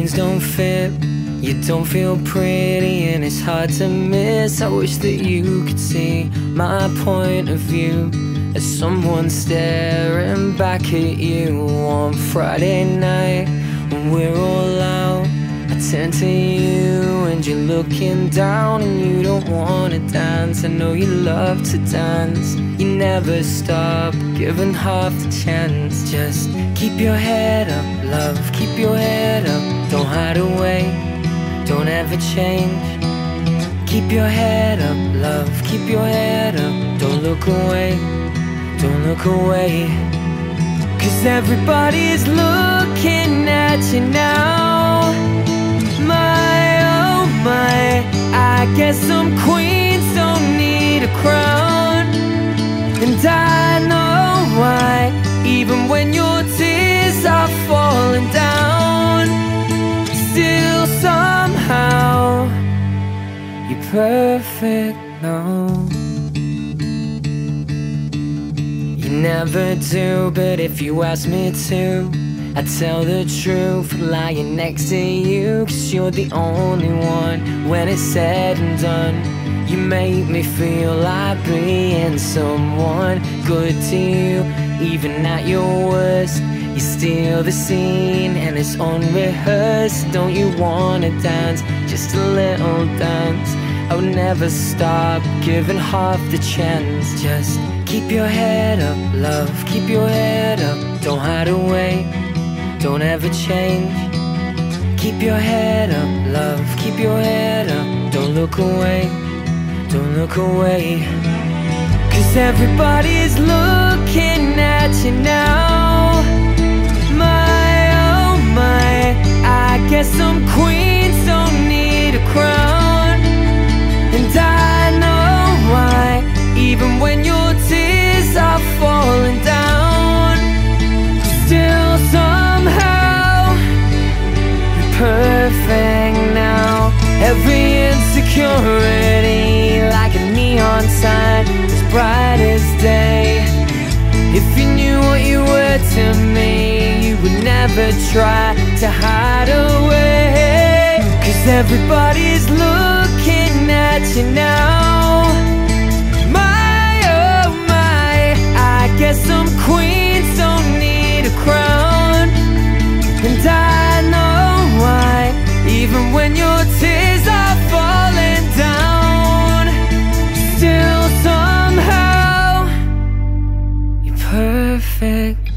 jeans don't fit. You don't feel pretty and it's hard to miss. I wish that you could see my point of view. As someone staring back at you on Friday night When we're all out. I turn to you and you're looking down And you don't wanna dance. I know you love to dance. You never stop giving half the chance. Just keep your head up, love. Keep your head up, don't away. Don't ever change. Keep your head up, love. Keep your head up, don't look away. Don't look away. Cause everybody's looking at you now. My, oh my. I guess some queens don't need a crown. And I know why. Even when your perfect no. You never do, but if you ask me to I tell the truth, lying next to you Cause you're the only one when it's said and done. You make me feel like being someone good to you Even at your worst, you steal the scene And it's unrehearsed, don't you wanna dance? Just a little dance I would never stop giving half the chance. Just keep your head up, love, keep your head up. Don't hide away. Don't ever change. Keep your head up, love, keep your head up. Don't look away, don't look away. Cause everybody's looking at you now. My, oh my. I guess some queens Every insecurity Like a neon sign As bright as day. If you knew what you were to me You would never try to hide away. Cause everybody's looking When your tears are falling down. Still somehow You're perfect